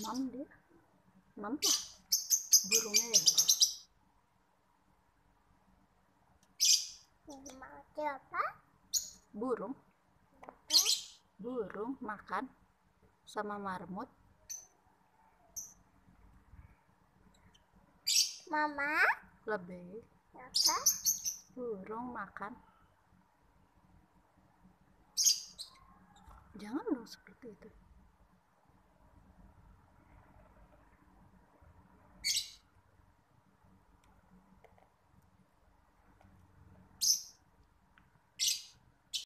mam dia. Mam? Lah burungnya ya makan apa? burung. Burung makan sama marmut. Mama? lebih. Apa? burung makan. Jangan dong seperti itu.